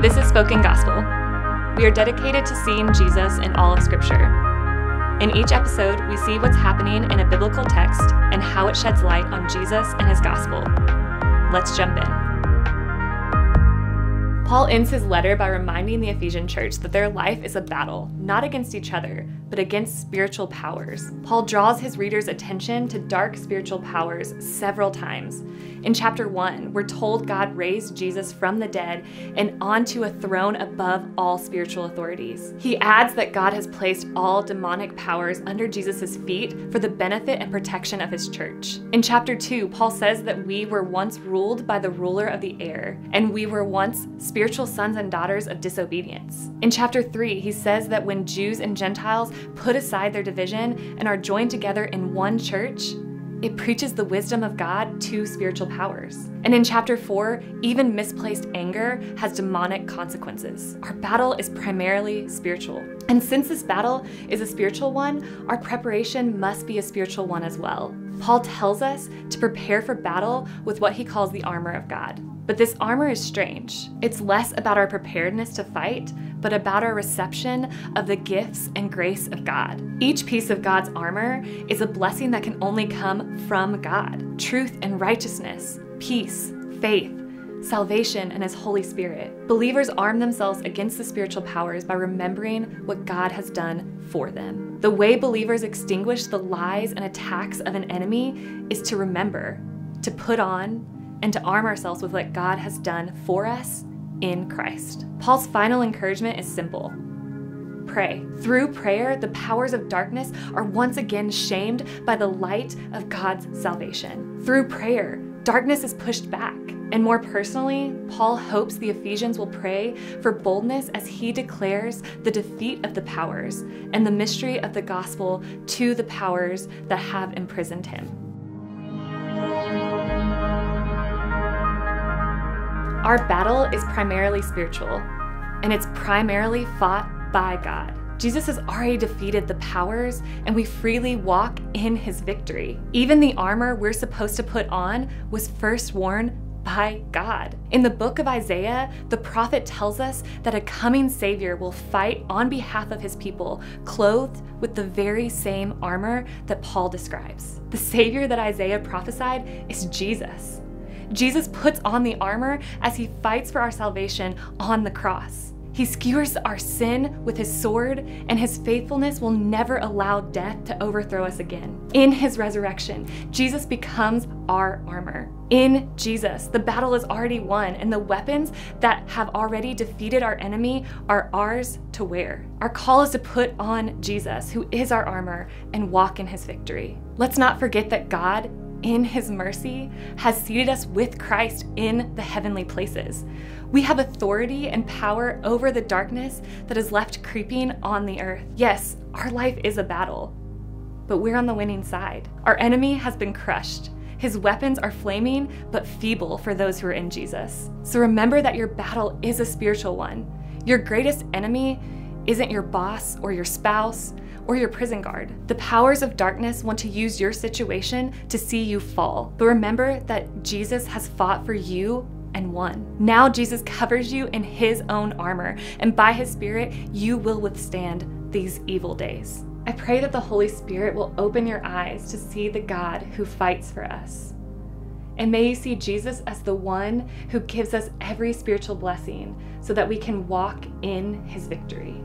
This is Spoken Gospel. We are dedicated to seeing Jesus in all of Scripture. In each episode, we see what's happening in a biblical text and how it sheds light on Jesus and his gospel. Let's jump in. Paul ends his letter by reminding the Ephesian church that their life is a battle, not against each other, but against spiritual powers. Paul draws his readers' attention to dark spiritual powers several times. In chapter 1, we're told God raised Jesus from the dead and onto a throne above all spiritual authorities. He adds that God has placed all demonic powers under Jesus' feet for the benefit and protection of his church. In chapter 2, Paul says that we were once ruled by the ruler of the air, and we were once spiritual sons and daughters of disobedience. In chapter 3, he says that when Jews and Gentiles put aside their division and are joined together in one church, it preaches the wisdom of God to spiritual powers. And in chapter 4, even misplaced anger has demonic consequences. Our battle is primarily spiritual. And since this battle is a spiritual one, our preparation must be a spiritual one as well. Paul tells us to prepare for battle with what he calls the armor of God. But this armor is strange. It's less about our preparedness to fight, but about our reception of the gifts and grace of God. Each piece of God's armor is a blessing that can only come from God truth and righteousness, peace, faith, salvation, and His Holy Spirit. Believers arm themselves against the spiritual powers by remembering what God has done for them. The way believers extinguish the lies and attacks of an enemy is to remember, to put on, and to arm ourselves with what God has done for us in Christ. Paul's final encouragement is simple pray. Through prayer, the powers of darkness are once again shamed by the light of God's salvation. Through prayer, darkness is pushed back. And more personally, Paul hopes the Ephesians will pray for boldness as he declares the defeat of the powers and the mystery of the gospel to the powers that have imprisoned him. Our battle is primarily spiritual, and it's primarily fought by God. Jesus has already defeated the powers, and we freely walk in his victory. Even the armor we're supposed to put on was first worn by God. In the book of Isaiah, the prophet tells us that a coming Savior will fight on behalf of his people, clothed with the very same armor that Paul describes. The Savior that Isaiah prophesied is Jesus. Jesus puts on the armor as he fights for our salvation on the cross. He skewers our sin with his sword, and his faithfulness will never allow death to overthrow us again. In his resurrection, Jesus becomes our armor. In Jesus, the battle is already won, and the weapons that have already defeated our enemy are ours to wear. Our call is to put on Jesus, who is our armor, and walk in his victory. Let's not forget that God in his mercy, has seated us with Christ in the heavenly places. We have authority and power over the darkness that is left creeping on the earth. Yes, our life is a battle, but we're on the winning side. Our enemy has been crushed. His weapons are flaming, but feeble for those who are in Jesus. So remember that your battle is a spiritual one. Your greatest enemy isn't your boss or your spouse or your prison guard. The powers of darkness want to use your situation to see you fall. But remember that Jesus has fought for you and won. Now Jesus covers you in his own armor, and by his Spirit, you will withstand these evil days. I pray that the Holy Spirit will open your eyes to see the God who fights for us. And may you see Jesus as the one who gives us every spiritual blessing so that we can walk in his victory.